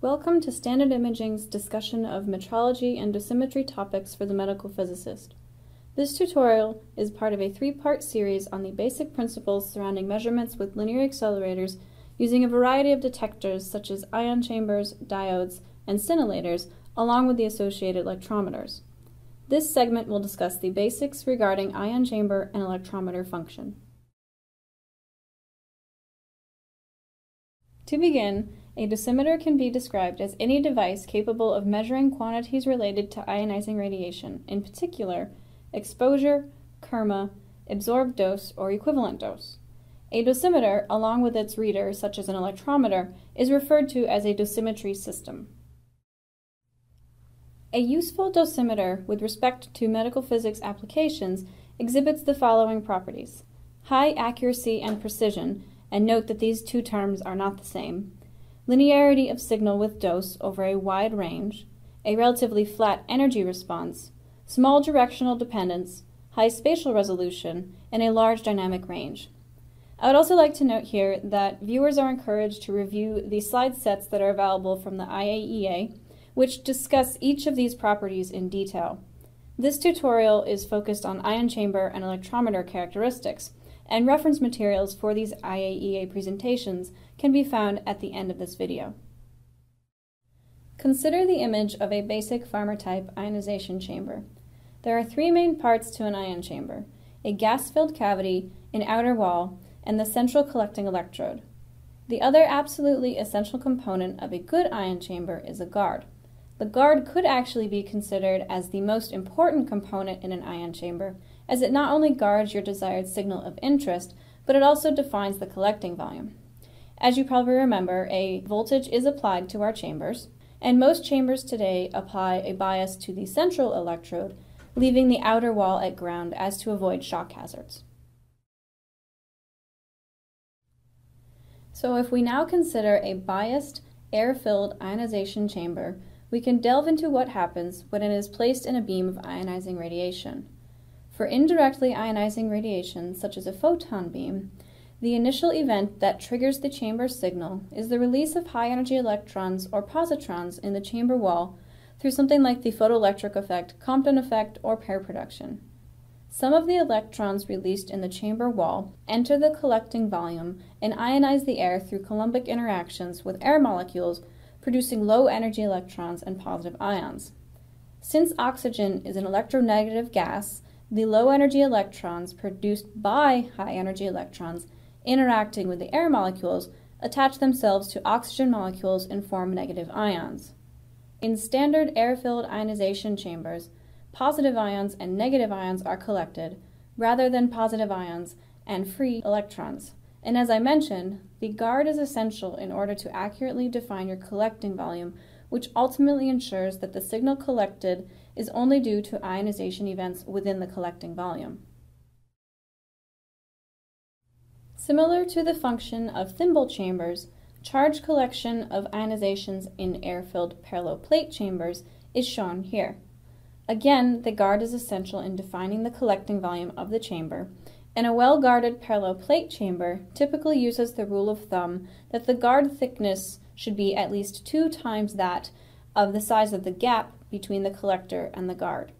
Welcome to Standard Imaging's discussion of metrology and dosimetry topics for the medical physicist. This tutorial is part of a three-part series on the basic principles surrounding measurements with linear accelerators using a variety of detectors such as ion chambers, diodes, and scintillators, along with the associated electrometers. This segment will discuss the basics regarding ion chamber and electrometer function. To begin, a dosimeter can be described as any device capable of measuring quantities related to ionizing radiation, in particular, exposure, kerma, absorbed dose, or equivalent dose. A dosimeter, along with its reader, such as an electrometer, is referred to as a dosimetry system. A useful dosimeter with respect to medical physics applications exhibits the following properties. High accuracy and precision, and note that these two terms are not the same, linearity of signal with dose over a wide range, a relatively flat energy response, small directional dependence, high spatial resolution, and a large dynamic range. I would also like to note here that viewers are encouraged to review the slide sets that are available from the IAEA, which discuss each of these properties in detail. This tutorial is focused on ion chamber and electrometer characteristics, and reference materials for these IAEA presentations can be found at the end of this video. Consider the image of a basic Farmer-type ionization chamber. There are three main parts to an ion chamber, a gas-filled cavity, an outer wall, and the central collecting electrode. The other absolutely essential component of a good ion chamber is a guard. The guard could actually be considered as the most important component in an ion chamber, as it not only guards your desired signal of interest, but it also defines the collecting volume. As you probably remember, a voltage is applied to our chambers, and most chambers today apply a bias to the central electrode, leaving the outer wall at ground as to avoid shock hazards. So if we now consider a biased, air-filled ionization chamber, we can delve into what happens when it is placed in a beam of ionizing radiation. For indirectly ionizing radiation, such as a photon beam, the initial event that triggers the chamber signal is the release of high energy electrons or positrons in the chamber wall through something like the photoelectric effect, Compton effect, or pair production. Some of the electrons released in the chamber wall enter the collecting volume and ionize the air through Coulombic interactions with air molecules, producing low energy electrons and positive ions. Since oxygen is an electronegative gas, the low energy electrons produced by high energy electrons interacting with the air molecules attach themselves to oxygen molecules and form negative ions. In standard air-filled ionization chambers, positive ions and negative ions are collected, rather than positive ions and free electrons. And as I mentioned, the guard is essential in order to accurately define your collecting volume, which ultimately ensures that the signal collected is only due to ionization events within the collecting volume. Similar to the function of thimble chambers, charge collection of ionizations in air-filled parallel plate chambers is shown here. Again, the guard is essential in defining the collecting volume of the chamber, and a well-guarded parallel plate chamber typically uses the rule of thumb that the guard thickness should be at least two times that of the size of the gap between the collector and the guard.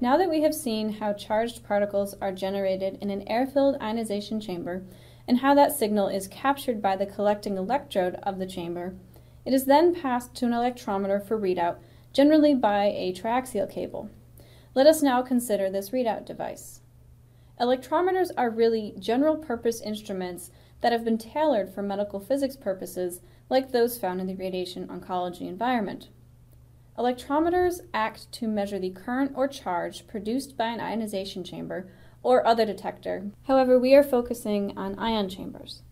Now that we have seen how charged particles are generated in an air-filled ionization chamber and how that signal is captured by the collecting electrode of the chamber, it is then passed to an electrometer for readout, generally by a triaxial cable. Let us now consider this readout device. Electrometers are really general purpose instruments that have been tailored for medical physics purposes like those found in the radiation oncology environment. Electrometers act to measure the current or charge produced by an ionization chamber or other detector. However, we are focusing on ion chambers.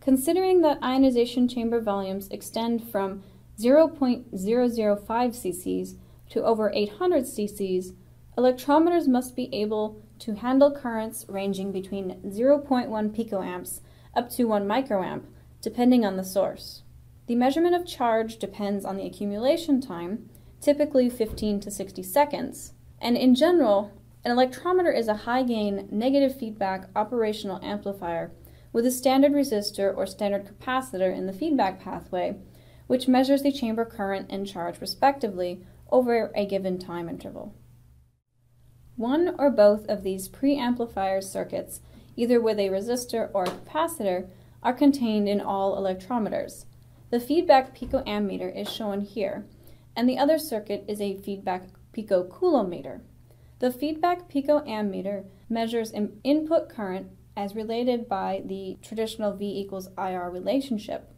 Considering that ionization chamber volumes extend from 0.005 cc's to over 800 cc's, electrometers must be able to handle currents ranging between 0.1 picoamps up to 1 microamp, depending on the source. The measurement of charge depends on the accumulation time, typically 15 to 60 seconds. And in general, an electrometer is a high gain, negative feedback operational amplifier with a standard resistor or standard capacitor in the feedback pathway, which measures the chamber current and charge respectively over a given time interval. One or both of these preamplifier circuits, either with a resistor or a capacitor, are contained in all electrometers. The feedback picoammeter is shown here, and the other circuit is a feedback picocoulometer. The feedback picoammeter measures input current as related by the traditional V equals IR relationship,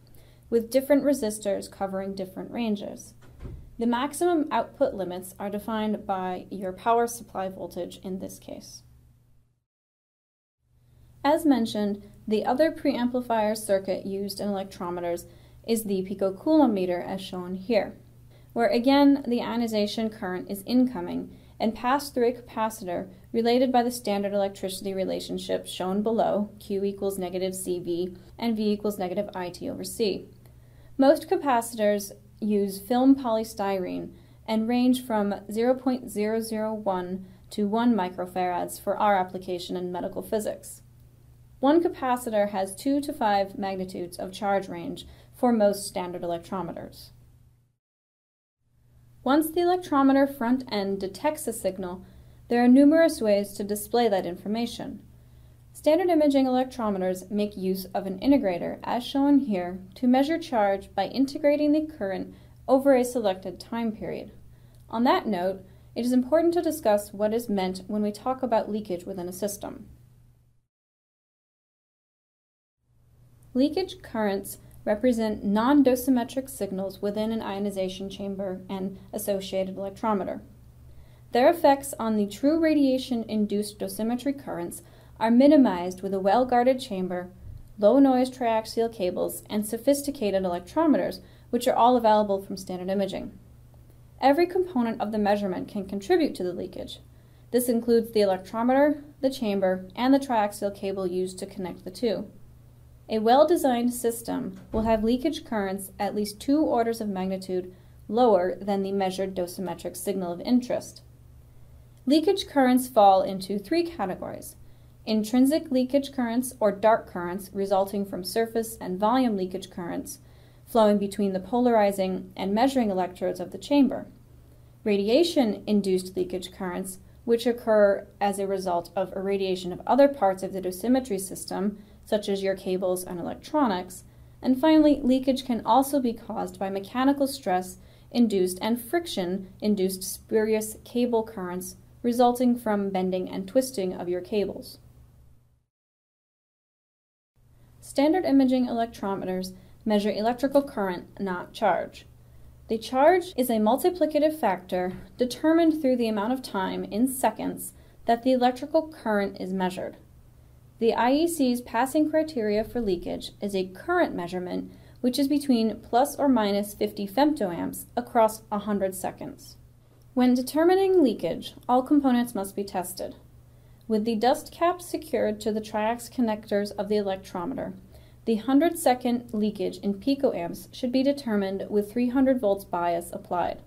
with different resistors covering different ranges. The maximum output limits are defined by your power supply voltage in this case. As mentioned, the other preamplifier circuit used in electrometers is the picocoulometer as shown here, where again the ionization current is incoming and passed through a capacitor related by the standard electricity relationship shown below, Q equals negative CV and V equals negative IT over C. Most capacitors use film polystyrene and range from 0.001 to 1 microfarads for our application in medical physics. One capacitor has 2 to 5 magnitudes of charge range for most standard electrometers. Once the electrometer front end detects a signal, there are numerous ways to display that information. Standard imaging electrometers make use of an integrator, as shown here, to measure charge by integrating the current over a selected time period. On that note, it is important to discuss what is meant when we talk about leakage within a system. Leakage currents represent non-dosimetric signals within an ionization chamber and associated electrometer. Their effects on the true radiation-induced dosimetry currents are minimized with a well-guarded chamber, low-noise triaxial cables, and sophisticated electrometers, which are all available from standard imaging. Every component of the measurement can contribute to the leakage. This includes the electrometer, the chamber, and the triaxial cable used to connect the two. A well-designed system will have leakage currents at least two orders of magnitude lower than the measured dosimetric signal of interest. Leakage currents fall into three categories intrinsic leakage currents or dark currents resulting from surface and volume leakage currents flowing between the polarizing and measuring electrodes of the chamber, radiation induced leakage currents, which occur as a result of irradiation of other parts of the dosimetry system, such as your cables and electronics, and finally, leakage can also be caused by mechanical stress induced and friction induced spurious cable currents resulting from bending and twisting of your cables. Standard imaging electrometers measure electrical current, not charge. The charge is a multiplicative factor determined through the amount of time in seconds that the electrical current is measured. The IEC's passing criteria for leakage is a current measurement which is between plus or minus 50 femtoamps across 100 seconds. When determining leakage, all components must be tested. With the dust cap secured to the triax connectors of the electrometer, the 100 second leakage in picoamps should be determined with 300 volts bias applied.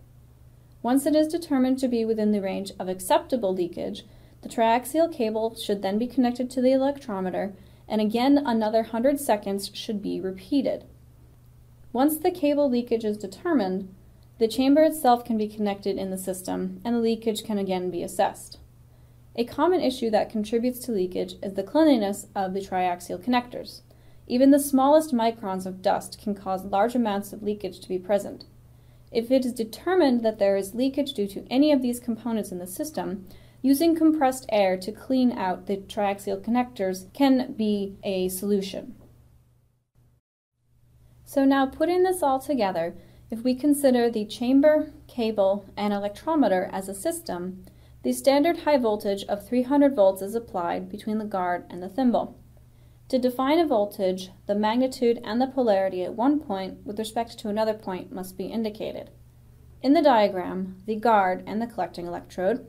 Once it is determined to be within the range of acceptable leakage, the triaxial cable should then be connected to the electrometer, and again another 100 seconds should be repeated. Once the cable leakage is determined, the chamber itself can be connected in the system, and the leakage can again be assessed. A common issue that contributes to leakage is the cleanliness of the triaxial connectors. Even the smallest microns of dust can cause large amounts of leakage to be present. If it is determined that there is leakage due to any of these components in the system, using compressed air to clean out the triaxial connectors can be a solution. So now putting this all together, if we consider the chamber, cable, and electrometer as a system, the standard high voltage of 300 volts is applied between the guard and the thimble. To define a voltage, the magnitude and the polarity at one point with respect to another point must be indicated. In the diagram, the guard and the collecting electrode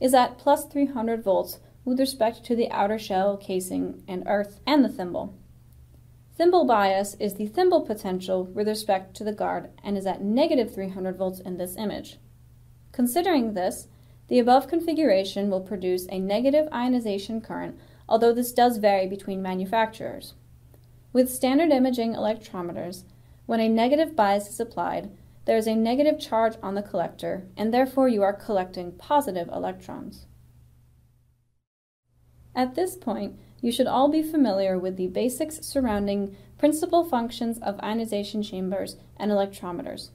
is at plus 300 volts with respect to the outer shell, casing, and earth, and the thimble. Thimble bias is the thimble potential with respect to the guard and is at negative 300 volts in this image. Considering this, the above configuration will produce a negative ionization current although this does vary between manufacturers. With standard imaging electrometers, when a negative bias is applied, there is a negative charge on the collector, and therefore you are collecting positive electrons. At this point, you should all be familiar with the basics surrounding principal functions of ionization chambers and electrometers.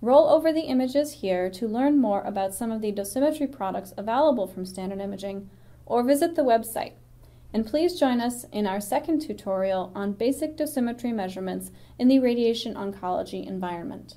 Roll over the images here to learn more about some of the dosimetry products available from Standard Imaging, or visit the website. And please join us in our second tutorial on basic dosimetry measurements in the radiation oncology environment.